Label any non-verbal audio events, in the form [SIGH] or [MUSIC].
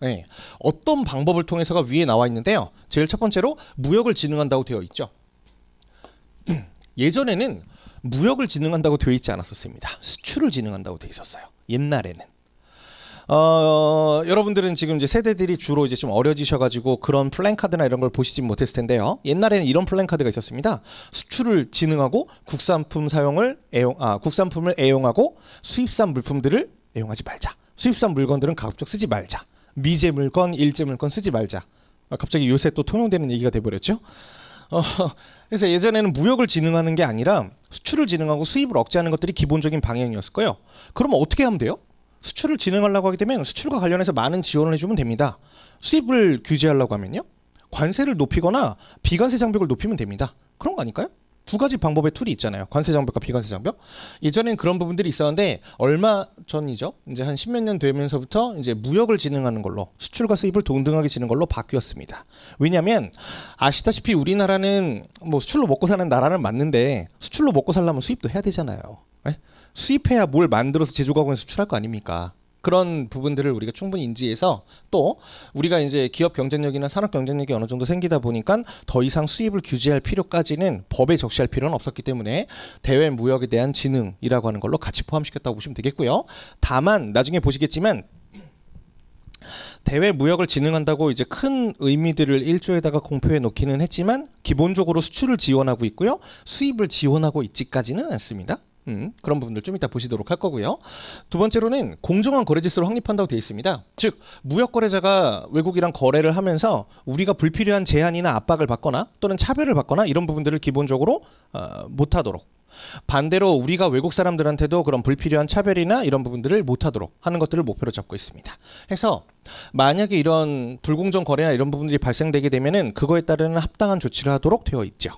네. 어떤 방법을 통해서가 위에 나와 있는데요. 제일 첫 번째로 무역을 진흥한다고 되어 있죠. [CLEARS THROAT] 예전에는 무역을 진흥한다고 되어 있지 않았었습니다. 수출을 진흥한다고 되어 있었어요. 옛날에는. 어, 여러분들은 지금 이제 세대들이 주로 이제 좀 어려지셔가지고 그런 플랜카드나 이런 걸 보시지 못했을 텐데요. 옛날에는 이런 플랜카드가 있었습니다. 수출을 진흥하고 국산품 사용을 애용, 아, 국산품을 애용하고 수입산 물품들을 애용하지 말자. 수입산 물건들은 가급적 쓰지 말자. 미제 물건, 일제 물건 쓰지 말자. 아, 갑자기 요새 또 통용되는 얘기가 돼버렸죠. 어, 그래서 예전에는 무역을 진흥하는 게 아니라 수출을 진흥하고 수입을 억제하는 것들이 기본적인 방향이었을 거예요. 그러면 어떻게 하면 돼요? 수출을 진흥하려고 하게 되면 수출과 관련해서 많은 지원을 해주면 됩니다. 수입을 규제하려고 하면요. 관세를 높이거나 비관세 장벽을 높이면 됩니다. 그런 거 아닐까요? 두 가지 방법의 툴이 있잖아요. 관세 장벽과 비관세 장벽. 예전엔 그런 부분들이 있었는데 얼마 전이죠. 이제 한 십몇 년 되면서부터 이제 무역을 진흥하는 걸로 수출과 수입을 동등하게 지는 걸로 바뀌었습니다. 왜냐하면 아시다시피 우리나라는 뭐 수출로 먹고 사는 나라는 맞는데 수출로 먹고 살려면 수입도 해야 되잖아요. 네? 수입해야 뭘 만들어서 제조가공에 수출할 거 아닙니까? 그런 부분들을 우리가 충분히 인지해서 또 우리가 이제 기업 경쟁력이나 산업 경쟁력이 어느 정도 생기다 보니까 더 이상 수입을 규제할 필요까지는 법에 적시할 필요는 없었기 때문에 대외 무역에 대한 진흥이라고 하는 걸로 같이 포함시켰다고 보시면 되겠고요. 다만 나중에 보시겠지만 대외 무역을 진흥한다고 이제 큰 의미들을 일조에다가 공표해 놓기는 했지만 기본적으로 수출을 지원하고 있고요. 수입을 지원하고 있지까지는 않습니다. 음, 그런 부분들 좀 이따 보시도록 할 거고요. 두 번째로는 공정한 거래 질서를 확립한다고 되어 있습니다. 즉 무역 거래자가 외국이랑 거래를 하면서 우리가 불필요한 제한이나 압박을 받거나 또는 차별을 받거나 이런 부분들을 기본적으로 어, 못하도록 반대로 우리가 외국 사람들한테도 그런 불필요한 차별이나 이런 부분들을 못하도록 하는 것들을 목표로 잡고 있습니다. 해서 만약에 이런 불공정 거래나 이런 부분들이 발생되게 되면은 그거에 따르는 합당한 조치를 하도록 되어 있죠.